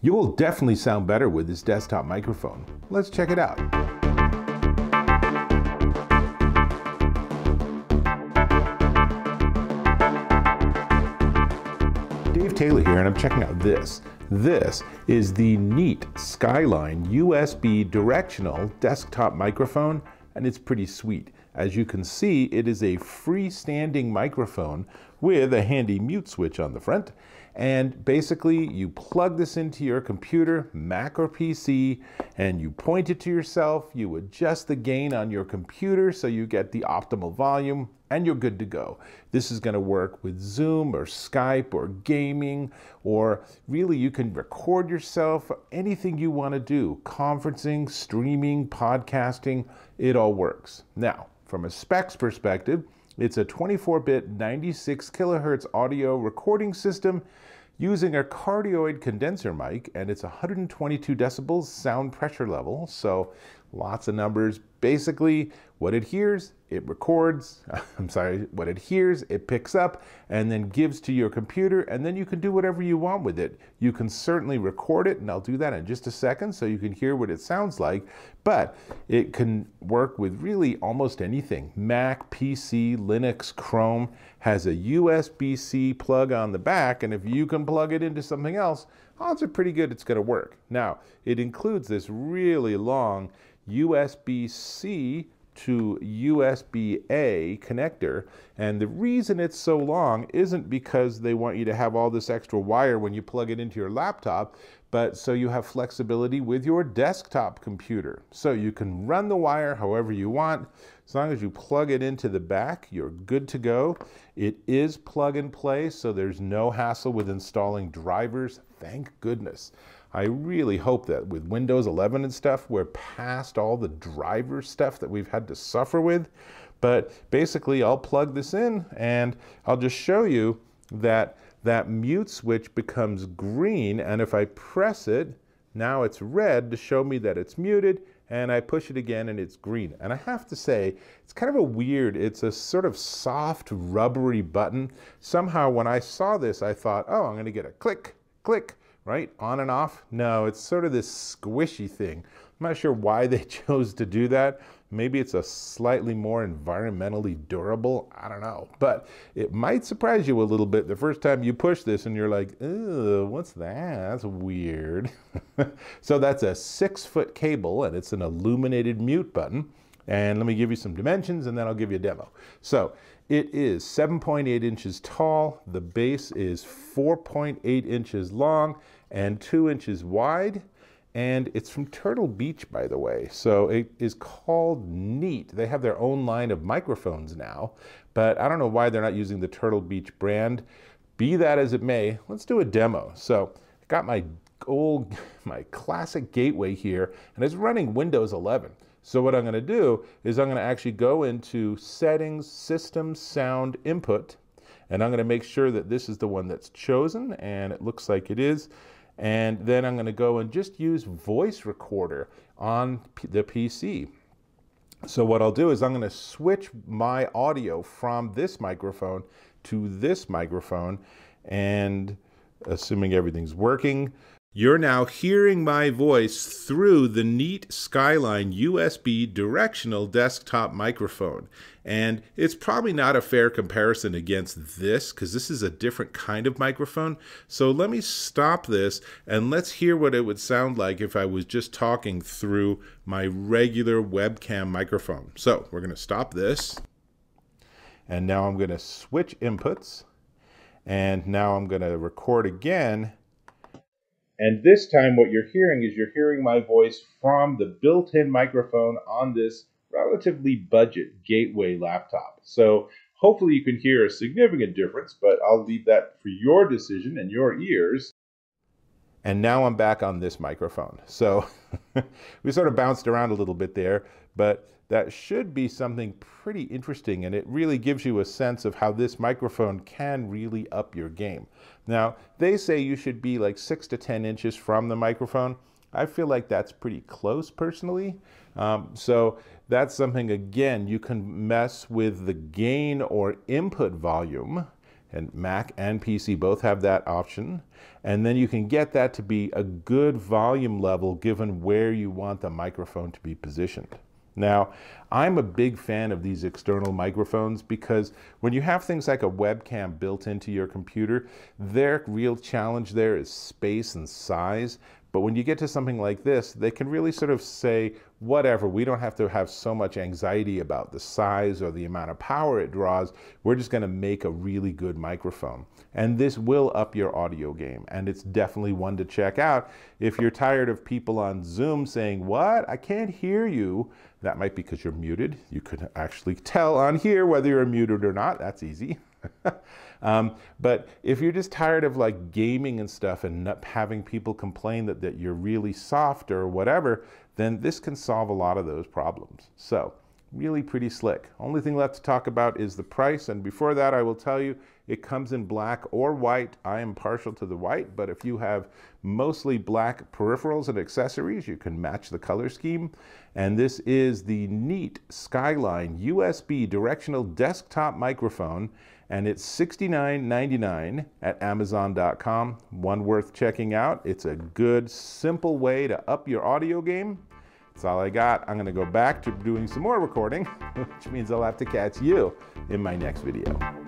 You will definitely sound better with this desktop microphone. Let's check it out. Dave Taylor here, and I'm checking out this. This is the Neat Skyline USB directional desktop microphone, and it's pretty sweet. As you can see, it is a freestanding microphone with a handy mute switch on the front. And basically, you plug this into your computer, Mac or PC, and you point it to yourself. You adjust the gain on your computer so you get the optimal volume, and you're good to go. This is going to work with Zoom or Skype or gaming, or really you can record yourself, anything you want to do conferencing, streaming, podcasting, it all works. Now, from a specs perspective, it's a 24-bit 96 kilohertz audio recording system using a cardioid condenser mic and it's 122 decibels sound pressure level. So lots of numbers. Basically, what it hears, it records. I'm sorry, what it hears, it picks up and then gives to your computer, and then you can do whatever you want with it. You can certainly record it, and I'll do that in just a second so you can hear what it sounds like. But it can work with really almost anything Mac, PC, Linux, Chrome, has a USB C plug on the back, and if you can plug it into something else, odds are pretty good it's going to work. Now, it includes this really long USB C to USB A connector. And the reason it's so long isn't because they want you to have all this extra wire when you plug it into your laptop, but so you have flexibility with your desktop computer. So you can run the wire however you want. As long as you plug it into the back, you're good to go. It is plug and play, so there's no hassle with installing drivers. Thank goodness. I really hope that with Windows 11 and stuff, we're past all the driver stuff that we've had to suffer with. But basically, I'll plug this in and I'll just show you that that mute switch becomes green. And if I press it, now it's red to show me that it's muted. And I push it again and it's green. And I have to say, it's kind of a weird, it's a sort of soft, rubbery button. Somehow when I saw this, I thought, oh, I'm going to get a click, click right? On and off? No, it's sort of this squishy thing. I'm not sure why they chose to do that. Maybe it's a slightly more environmentally durable. I don't know. But it might surprise you a little bit the first time you push this and you're like, what's that? That's weird. so that's a six foot cable and it's an illuminated mute button. And let me give you some dimensions and then I'll give you a demo. So it is 7.8 inches tall. The base is 4.8 inches long and two inches wide. And it's from Turtle Beach, by the way. So it is called Neat. They have their own line of microphones now, but I don't know why they're not using the Turtle Beach brand. Be that as it may, let's do a demo. So I got my old, my classic gateway here, and it's running Windows 11. So what I'm going to do is I'm going to actually go into settings, system, sound, input, and I'm going to make sure that this is the one that's chosen, and it looks like it is. And then I'm going to go and just use voice recorder on the PC. So what I'll do is I'm going to switch my audio from this microphone to this microphone and assuming everything's working, you're now hearing my voice through the Neat Skyline USB directional desktop microphone. And it's probably not a fair comparison against this because this is a different kind of microphone. So let me stop this and let's hear what it would sound like if I was just talking through my regular webcam microphone. So we're going to stop this. And now I'm going to switch inputs. And now I'm going to record again and this time, what you're hearing is you're hearing my voice from the built in microphone on this relatively budget gateway laptop. So hopefully, you can hear a significant difference, but I'll leave that for your decision and your ears. And now I'm back on this microphone. So we sort of bounced around a little bit there, but that should be something pretty interesting and it really gives you a sense of how this microphone can really up your game. Now, they say you should be like six to 10 inches from the microphone. I feel like that's pretty close personally. Um, so that's something, again, you can mess with the gain or input volume and Mac and PC both have that option. And then you can get that to be a good volume level given where you want the microphone to be positioned. Now, I'm a big fan of these external microphones because when you have things like a webcam built into your computer, their real challenge there is space and size. But when you get to something like this, they can really sort of say, whatever, we don't have to have so much anxiety about the size or the amount of power it draws. We're just going to make a really good microphone. And this will up your audio game. And it's definitely one to check out. If you're tired of people on Zoom saying, What? I can't hear you. That might be because you're muted. You could actually tell on here whether you're muted or not. That's easy. um, but if you're just tired of like gaming and stuff and not having people complain that, that you're really soft or whatever, then this can solve a lot of those problems. So really pretty slick. Only thing left to talk about is the price. And before that, I will tell you it comes in black or white. I am partial to the white, but if you have mostly black peripherals and accessories, you can match the color scheme. And this is the Neat Skyline USB directional desktop microphone and it's $69.99 at Amazon.com. One worth checking out. It's a good, simple way to up your audio game. That's all I got. I'm going to go back to doing some more recording, which means I'll have to catch you in my next video.